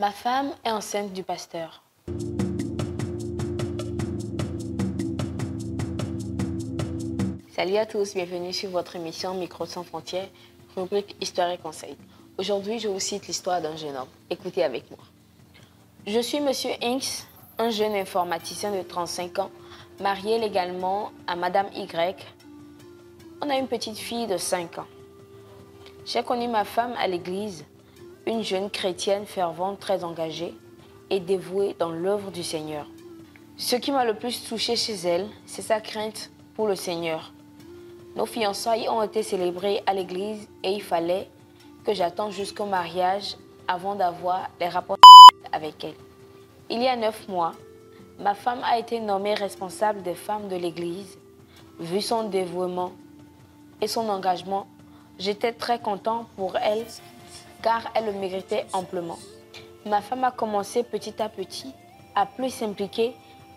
Ma femme est enceinte du pasteur. Salut à tous, bienvenue sur votre émission Micro sans frontières, rubrique Histoire et Conseils. Aujourd'hui, je vous cite l'histoire d'un jeune homme. Écoutez avec moi. Je suis Monsieur Inks, un jeune informaticien de 35 ans, marié légalement à Madame Y. On a une petite fille de 5 ans. J'ai connu ma femme à l'église, une jeune chrétienne fervente, très engagée et dévouée dans l'œuvre du Seigneur. Ce qui m'a le plus touché chez elle, c'est sa crainte pour le Seigneur. Nos fiançailles ont été célébrées à l'église et il fallait que j'attende jusqu'au mariage avant d'avoir les rapports avec elle. Il y a neuf mois, ma femme a été nommée responsable des femmes de l'église. Vu son dévouement et son engagement, j'étais très content pour elle car elle le méritait amplement. Ma femme a commencé petit à petit à plus s'impliquer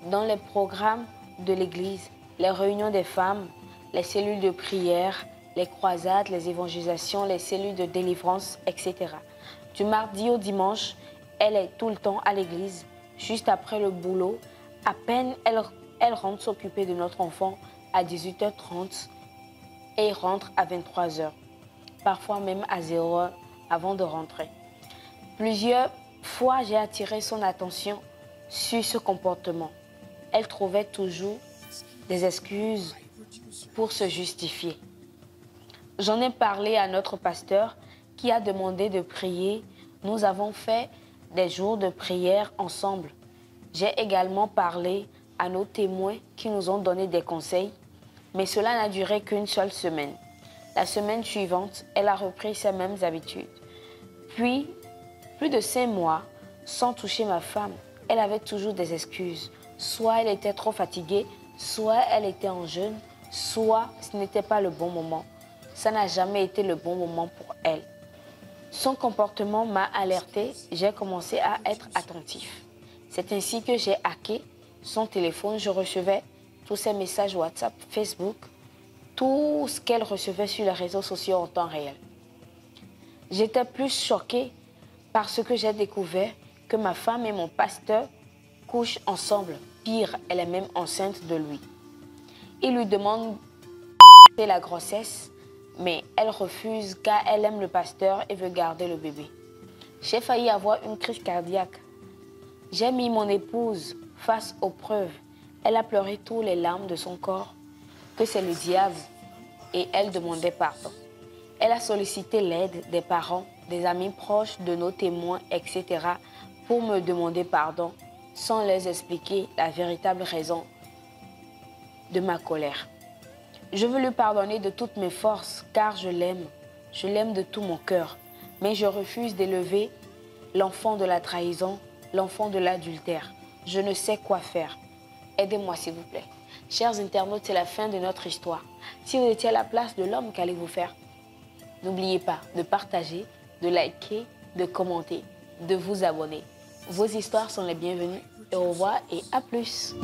dans les programmes de l'église, les réunions des femmes, les cellules de prière, les croisades, les évangélisations, les cellules de délivrance, etc. Du mardi au dimanche, elle est tout le temps à l'église, juste après le boulot. À peine elle, rentre s'occuper de notre enfant à 18h30 et rentre à 23h, parfois même à 0h avant de rentrer. Plusieurs fois, j'ai attiré son attention sur ce comportement. Elle trouvait toujours des excuses pour se justifier. J'en ai parlé à notre pasteur qui a demandé de prier. Nous avons fait des jours de prière ensemble. J'ai également parlé à nos témoins qui nous ont donné des conseils, mais cela n'a duré qu'une seule semaine. La semaine suivante, elle a repris ses mêmes habitudes. Puis, plus de cinq mois, sans toucher ma femme, elle avait toujours des excuses. Soit elle était trop fatiguée, soit elle était en jeûne, soit ce n'était pas le bon moment. Ça n'a jamais été le bon moment pour elle. Son comportement m'a alerté, j'ai commencé à être attentif. C'est ainsi que j'ai hacké son téléphone, je recevais tous ses messages WhatsApp, Facebook, tout ce qu'elle recevait sur les réseaux sociaux en temps réel. J'étais plus choquée par ce que j'ai découvert que ma femme et mon pasteur couchent ensemble. Pire, elle est même enceinte de lui. Il lui demande la grossesse, mais elle refuse car elle aime le pasteur et veut garder le bébé. J'ai failli avoir une crise cardiaque. J'ai mis mon épouse face aux preuves. Elle a pleuré tous les larmes de son corps, que c'est le diable, et elle demandait pardon. Elle a sollicité l'aide des parents, des amis proches, de nos témoins, etc., pour me demander pardon, sans les expliquer la véritable raison de ma colère. Je veux lui pardonner de toutes mes forces car je l'aime. Je l'aime de tout mon cœur. Mais je refuse d'élever l'enfant de la trahison, l'enfant de l'adultère. Je ne sais quoi faire. Aidez-moi s'il vous plaît. Chers internautes, c'est la fin de notre histoire. Si vous étiez à la place de l'homme, qu'allez-vous faire? N'oubliez pas de partager, de liker, de commenter, de vous abonner. Vos histoires sont les bienvenues. au revoir et à plus.